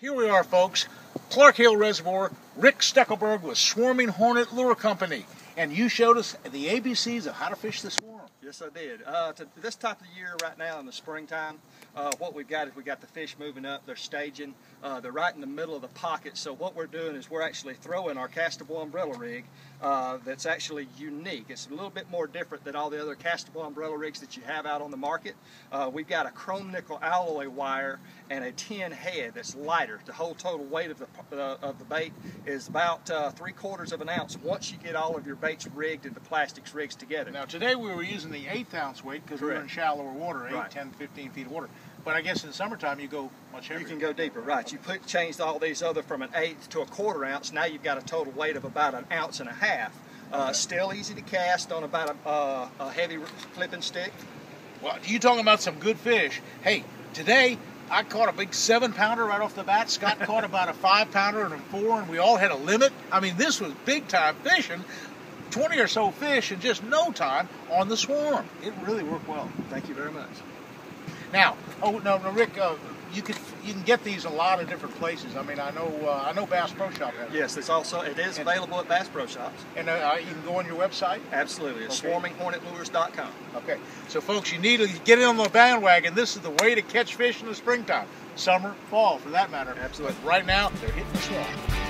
Here we are, folks. Clark Hill Reservoir, Rick Steckelberg with Swarming Hornet Lure Company. And you showed us the ABCs of how to fish the swarm. Yes, I did. Uh, this type of year, right now in the springtime, uh, what we've got is we got the fish moving up. They're staging. Uh, they're right in the middle of the pocket. So what we're doing is we're actually throwing our castable umbrella rig uh, that's actually unique. It's a little bit more different than all the other castable umbrella rigs that you have out on the market. Uh, we've got a chrome nickel alloy wire and a tin head that's lighter. The whole total weight of the uh, of the bait is about uh, three quarters of an ounce once you get all of your baits rigged and the plastics rigs together. Now today we were using the eighth ounce weight because we we're in shallower water, 8, right. 10, 15 feet of water. But I guess in the summertime you go much heavier. You can go deeper, right. You put changed all these other from an eighth to a quarter ounce. Now you've got a total weight of about an ounce and a half. Uh, okay. Still easy to cast on about a, uh, a heavy flipping stick. Well, you talking about some good fish. Hey, today I caught a big seven pounder right off the bat. Scott caught about a five pounder and a four, and we all had a limit. I mean, this was big time fishing. 20 or so fish in just no time on the swarm. It really worked well. Thank you very much. Now, oh no, no Rick, uh, you can you can get these a lot of different places. I mean, I know uh, I know Bass Pro Shop has. Yes, it's also it is and, available at Bass Pro Shops. And uh, you can go on your website. Absolutely, it's okay. swarminghornetlures.com. Okay, so folks, you need to get in on the bandwagon. This is the way to catch fish in the springtime, summer, fall, for that matter. Absolutely. But right now, they're hitting the swarm.